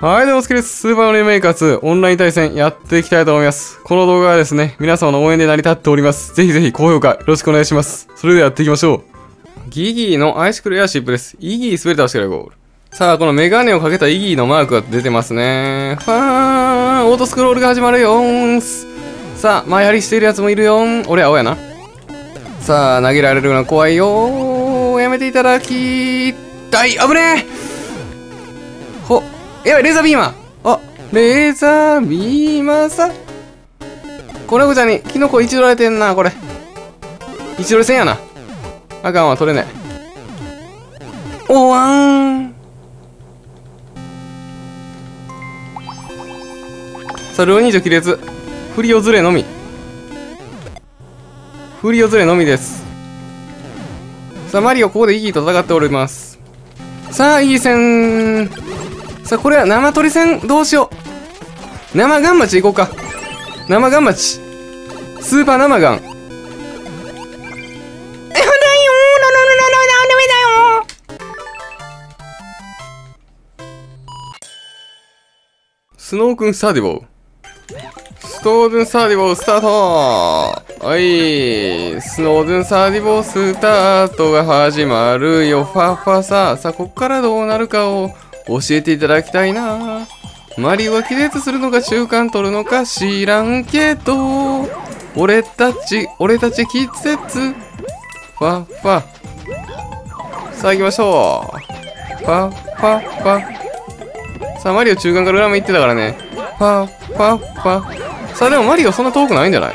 はい、どうも、すきです。スーパーマリメーカー2オンライン対戦やっていきたいと思います。この動画はですね、皆様の応援で成り立っております。ぜひぜひ高評価よろしくお願いします。それではやっていきましょう。ギギーのアイスクルエアシップです。イギー滑り倒してからゴール。さあ、このメガネをかけたイギーのマークが出てますね。ファーンオートスクロールが始まるよーんさあ、前張りしているやつもいるよーん。俺青やな。さあ、投げられるのは怖いよー。やめていただきたい。危ねえほっ、やばい、レーザービーマーあ、レーザービーマーさ。コラコちゃんにキノコ一度られてんな、これ。一度れせんやな。あかんわ、取れない。おわん。さあ、両人以上亀裂。振りをずれのみ。振りをずれのみです。さあ、マリオ、ここでイギーと戦っております。さあ、イギー戦。さあ、これは生鳥戦、どうしよう。生ガンマチ行こうか。生ガンマチ。スーパー生ガン。え、ほだよー、ダメだよスノーくんスターディボー。ストードゥンサーディボースタートはい。スノードゥンサーディボースタートが始まるよ。ファファさ。さあ、こっからどうなるかを教えていただきたいな。マリオは気絶するのか習慣取るのか知らんけど。俺たち、俺たち気絶。ファファ。さあ行きましょう。ファファファ。さあ、マリオ中間から裏目行ってたからね。ファファファ。さあ、でもマリオそんな遠くないんじゃない？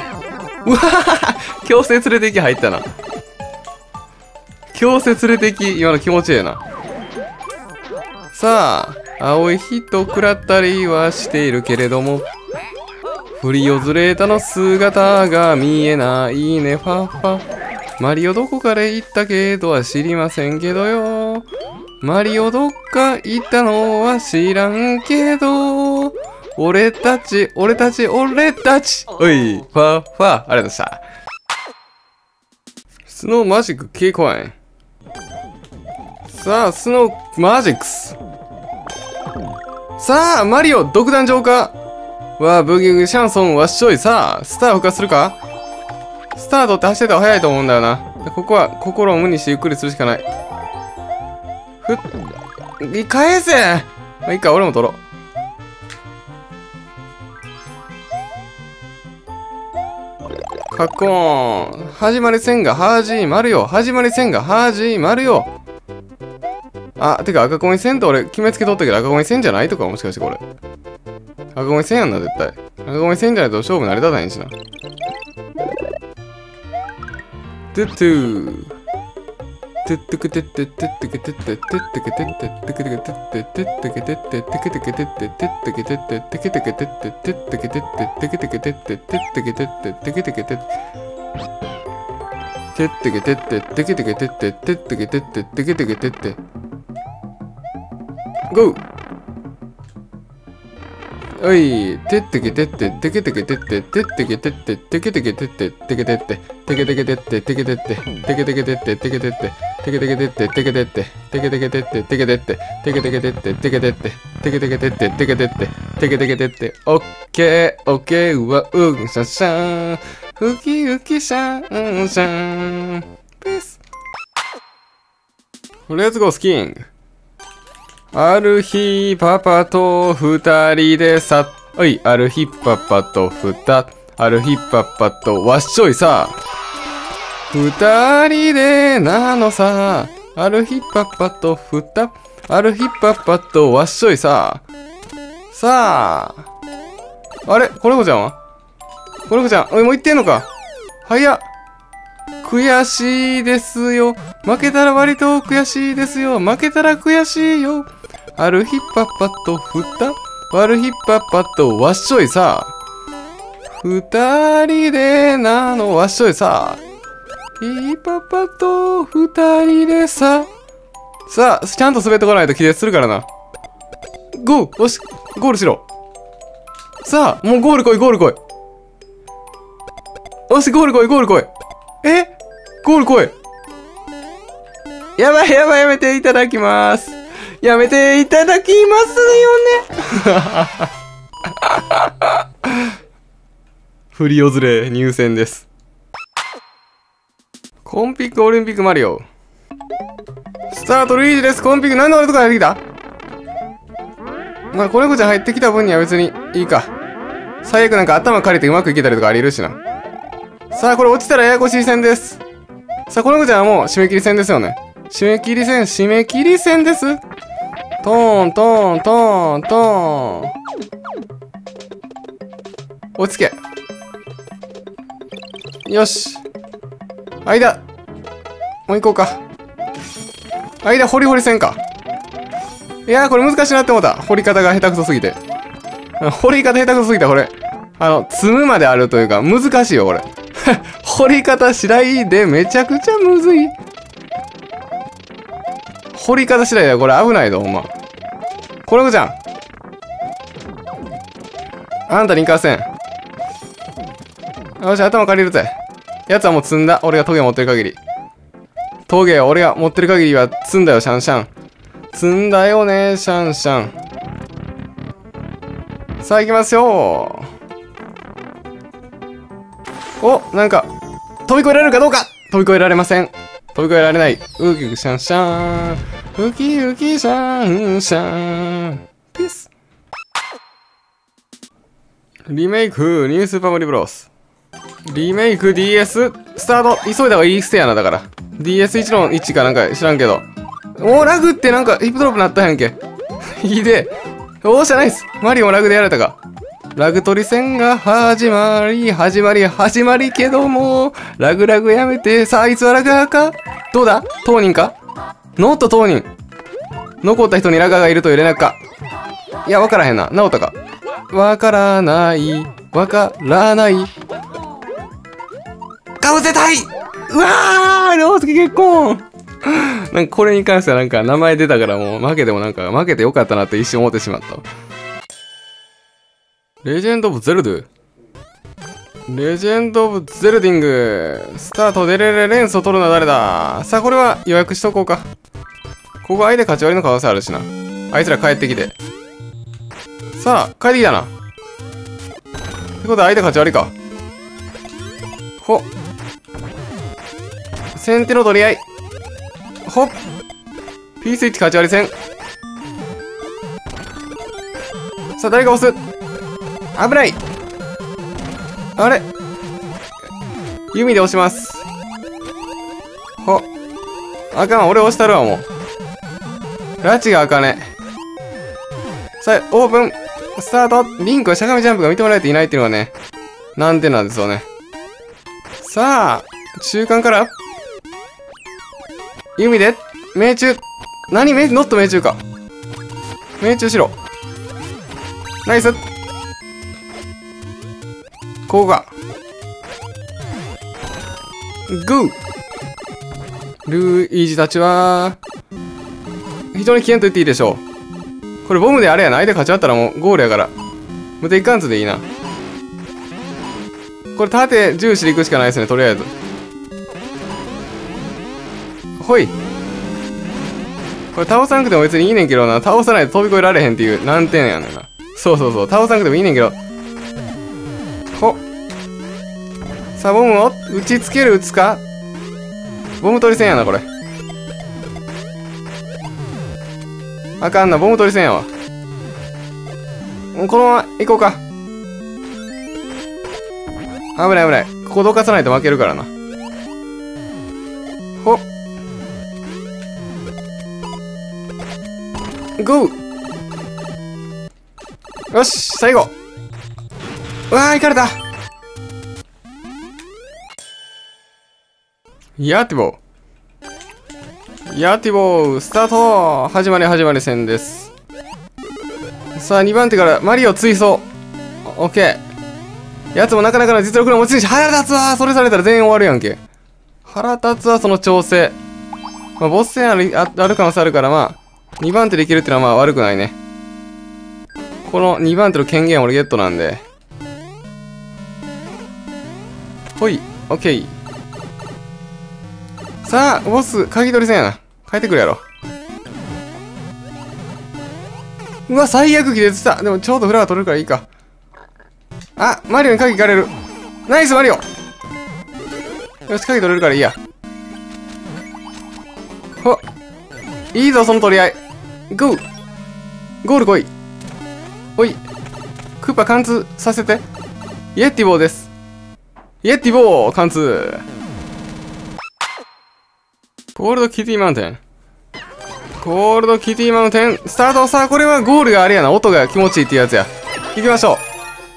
うわぁ強制連れて行き入ったな。強制連れて行き、今の気持ちええな。さあ、青い人食らったりはしているけれども、フリオズレータの姿が見えないね、ファッファ。マリオどこから行ったけどは知りませんけどよ。マリオどっか行ったのは知らんけど。俺たち、俺たち、俺たち。おい、ファッファ。ありがとうございました。スノーマジックキーコイン。さあ、スノーマジックス。さあ、マリオ、独壇場か？わあ、ブギウギシャンソンわっしょい。さあ、スター復活するか？スタートって走ってた方が早いと思うんだよな。ここは心を無にしてゆっくりするしかない。ふっ、返せまあ、いいか、俺も取ろう。カッコーン。始まりせんが始まるよ。始まりせんが始まるよ。あ、てか赤コミせんと俺決めつけとったけど赤コミせんじゃないとかもしかしてこれ。赤コミせんやんな、絶対。赤コミせんじゃないと勝負成り立たないんしな。トゥトゥー。トゥットゥクテッテッテッテケテッテッテッテケテッテッテケテケテッテッテッテケテッテッテケテケテッテッテッテケテッテッテケテケテッテッテッテケテッテッテケテケテッテッテッテケテッテッテケテケテッテッテケテッテッテケテケテッテッテッテケテッテッテケテケテッテゴーおい、てってけてって、てけてけてって、てってけてって、てけてけてって、てけてって、てけてけてって、てけてって、てけてけてって、てけてって、てけてけてって、てけてって、てけてけてって、てけてって、てけてけてって、てけてって、てけてけてって、てけてって、てけてけてって、オッケー、オッケー、うわ、うん、シャシャーン、ふきふきシャンシャン、ピース。レッツゴースキング。ある日、パパと二人でさ、おい、ある日、パパと二、ある日、パパとわっしょいさ。二人でなのさ。ある日、パパと二、ある日、パパとわっしょいさ。さあ。あれこれこちゃんは？これこちゃん、おい、もう言ってんのか早っ。悔しいですよ。負けたら割と悔しいですよ。負けたら悔しいよ。ある日パッパとふた、ある日パパとわっしょいさ。二人でなのわっしょいさ。いいパパと二人でさ。さあ、ちゃんと滑ってこないと気絶するからな。ゴーよし、ゴールしろ。さあ、もうゴール来い、ゴール来い。よし、ゴール来い、ゴール来い。え？ゴール来い。やばいやばいやめていただきます。やめていただきますよね。フリオズレ入選です。コンピックオリンピックマリオ。スタートルイージです。コンピックなんで俺とか入ってきた？まあ、子猫ちゃん入ってきた分には別にいいか。最悪なんか頭借りてうまくいけたりとかあり得るしな。さあ、これ落ちたらややこしい戦です。さあ、この子ちゃんはもう締め切り戦ですよね。締め切り戦、締め切り戦です。トーン、トーン、トーン、トーン。落ち着け。よし。間。もう行こうか。間、ホリホリ戦か。いやー、これ難しいなって思った。掘り方が下手くそすぎて。掘り方下手くそすぎた、これ。あの、積むまであるというか、難しいよ、これ。掘り方次第でめちゃくちゃむずい。掘り方次第だよ、これ危ないぞ、ほんま。これこちゃん。あんたに行かせん。よし、頭借りるぜ。やつはもう積んだ。俺がトゲ持ってる限り。トゲ俺が持ってる限りは積んだよ、シャンシャン。積んだよね、シャンシャン。さあ行きますよお、なんか、飛び越えられるかどうか飛び越えられません。飛び越えられない。ウキウキシャンシャン。ウキウキシャンシャン。ピース。リメイク、ニュースーパーマリブロース。リメイク DS、スタート。急いだ方がいいステやな、だから。DS1 の1かなんか知らんけど。おー、ラグってなんかヒップドロップなったやんけ。いいで。おー、じゃないっす。マリオもラグでやられたか。ラグ取り戦が始まり、始まり、始まりけども、ラグラグやめて、さあ、いつはラガーか？どうだ？当人か？ノート当人。残った人にラガーがいるという連絡か？いや、わからへんな。直ったか？わからない。わからない。かぶせたいうわーロースケ結婚なんかこれに関してはなんか名前出たからもう負けてもなんか負けてよかったなって一瞬思ってしまった。レジェンド・オブ・ゼルドゥレジェンド・オブ・ゼルディングスタートデレレレンスを取るのは誰だ?さあこれは予約しとこうか。ここ相手勝ち割りの可能性あるしな。あいつら帰ってきて。さあ、帰ってきたな。ってことは相手勝ち割りか。ほっ。先手の取り合い。ほっ。ピース1勝ち割り戦。さあ、誰が押す?危ないあれ弓で押します。ほ。あかん、俺押したるわ、もう。拉致があかね。さあ、オープンスタートリンクはしゃがみジャンプが認められていないっていうのはね、難点なんですよね。さあ、中間から、弓で、命中。何？命、ノット命中か。命中しろ。ナイス。ここか。グー。ルイージたちは、非常に危険と言っていいでしょう。これボムであれやな。相手勝ち合ったらもうゴールやから。無敵貫通でいいな。これ縦重視でいくしかないですね、とりあえず。ほい。これ倒さなくても別にいいねんけどな。倒さないと飛び越えられへんっていう難点やねんな。そうそうそう。倒さなくてもいいねんけど。さあ、ボムを打ちつける打つか？ボム取り戦やな、これ。あかんな、ボム取り戦やわ。もうこのまま行こうか。危ない危ない。ここどかさないと負けるからな。ほっ。ゴーよし、最後。うわー、行かれた。ヤーティボー。ヤーティボー、スタート始まり始まり戦です。さあ、2番手からマリオ追走。オッケー。やつもなかなかの実力の持ち主。腹立つわそれされたら全員終わるやんけ。腹立つわその調整。まあ、ボス戦あるあある可能性あるから、まあ、2番手でいけるってのはまあ悪くないね。この2番手の権限俺ゲットなんで。ほい、オッケー。さあ、ボス、鍵取り戦やな。帰ってくるやろ。うわ、最悪気絶した。でもちょうどフラワー取れるからいいか。あ、マリオに鍵いかれる。ナイス、マリオよし、鍵取れるからいいや。ほいいぞ、その取り合い。ゴーゴール来い。おい。クーパ貫通させて。イエティボーです。イエティボー貫通。ゴールドキティマウンテン。ゴールドキティマウンテン、スタートさあ、これはゴールがあれやな。音が気持ちいいってやつや。行きましょ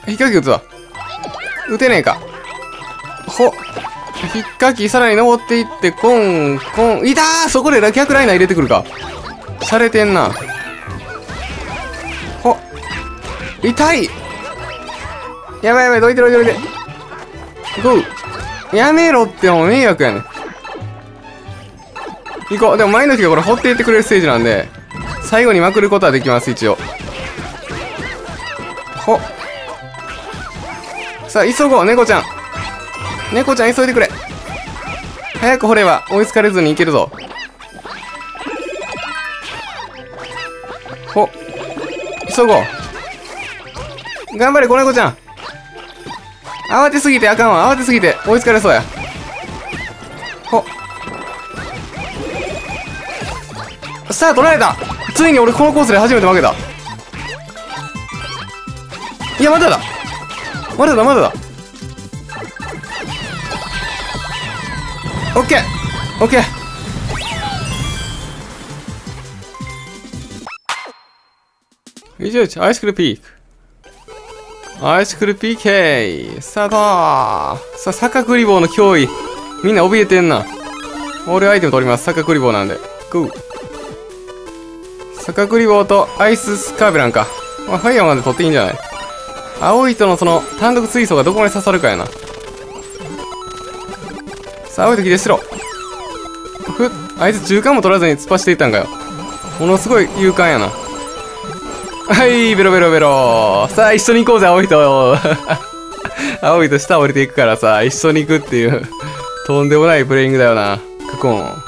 う。引っかき打つわ。打てねえか。ほっ。引っかき、さらに登っていって、コン、コン。いたーそこで逆ライナー入れてくるか。しゃれてんな。ほっ。痛いやばいやばい、どいてどいてどいて。ゴー。やめろってもう迷惑やねん。行こう。でも前の日がこれ掘っていってくれるステージなんで、最後にまくることはできます、一応。ほ。さあ、急ごう、猫ちゃん。猫ちゃん急いでくれ。早く掘れば追いつかれずに行けるぞ。ほ。急ごう。頑張れ、子猫ちゃん。慌てすぎてあかんわ。慌てすぎて追いつかれそうや。ほ。さあ、取られた？ついに俺このコースで初めて負けた。いや、まだだまだだ、まだだ。オッケーオッケー以上アイスクルピーク。アイスクル PK! スタートさあ、坂クリボーの脅威。みんな怯えてんな。俺アイテム取ります。坂クリボーなんで。ゴー。坂クリボーとアイススカーベランか。まあ、ファイヤーまで取っていいんじゃない？青い人のその単独水槽がどこまで刺さるかやな。さあ、青い時でしろ。ふっ、あいつ中間も取らずに突っ走っていったんかよ。ものすごい勇敢やな。はい、ベロベロベロ。さあ、一緒に行こうぜ、青い人。青いと下降りていくからさ、一緒に行くっていう、とんでもないプレイングだよな。カコン。